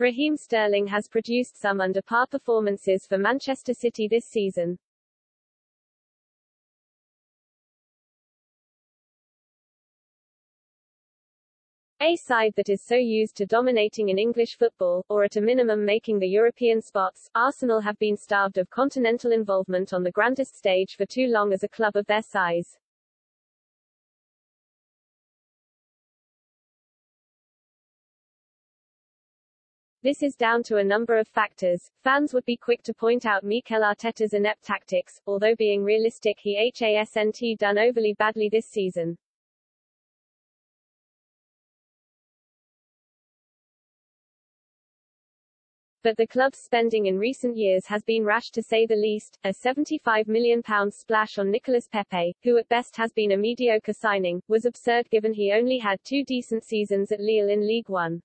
Raheem Sterling has produced some under-par performances for Manchester City this season. A side that is so used to dominating in English football, or at a minimum making the European spots, Arsenal have been starved of continental involvement on the grandest stage for too long as a club of their size. This is down to a number of factors. Fans would be quick to point out Mikel Arteta's inept tactics, although being realistic he hasn't done overly badly this season. But the club's spending in recent years has been rash to say the least, a £75 million splash on Nicolas Pepe, who at best has been a mediocre signing, was absurd given he only had two decent seasons at Lille in League One.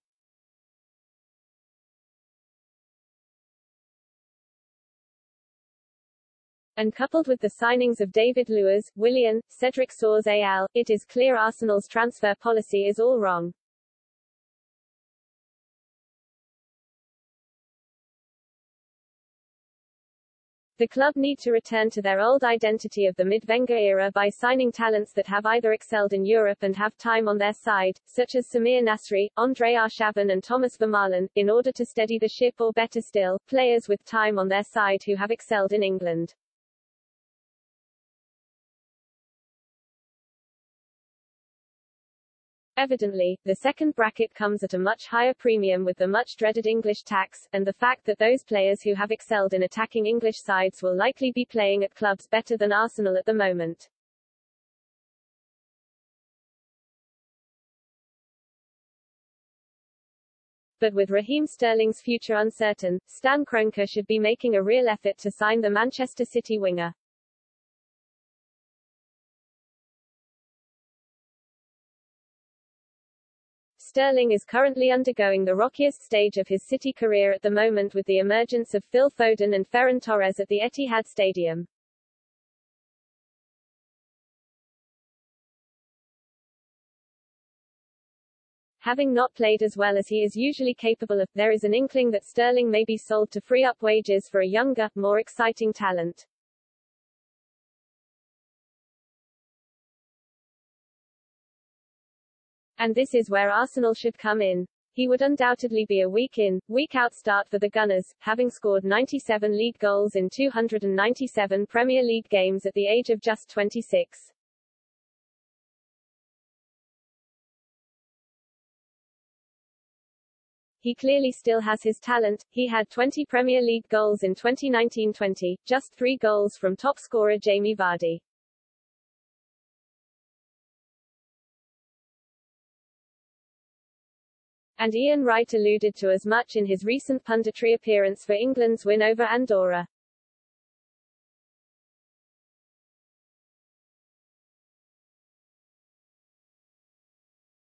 And coupled with the signings of David Luiz, Willian, Cedric Soares al, it is clear Arsenal's transfer policy is all wrong. The club need to return to their old identity of the mid-Wenger era by signing talents that have either excelled in Europe and have time on their side, such as Samir Nasri, Andre Arshavin and Thomas Vermaelen, in order to steady the ship or better still, players with time on their side who have excelled in England. Evidently, the second bracket comes at a much higher premium with the much dreaded English tax, and the fact that those players who have excelled in attacking English sides will likely be playing at clubs better than Arsenal at the moment. But with Raheem Sterling's future uncertain, Stan Kroenke should be making a real effort to sign the Manchester City winger. Sterling is currently undergoing the rockiest stage of his City career at the moment with the emergence of Phil Foden and Ferran Torres at the Etihad Stadium. Having not played as well as he is usually capable of, there is an inkling that Sterling may be sold to free up wages for a younger, more exciting talent. And this is where Arsenal should come in. He would undoubtedly be a week in, week out start for the Gunners, having scored 97 league goals in 297 Premier League games at the age of just 26. He clearly still has his talent. He had 20 Premier League goals in 2019-20, just three goals from top scorer Jamie Vardy. And Ian Wright alluded to as much in his recent punditry appearance for England's win over Andorra.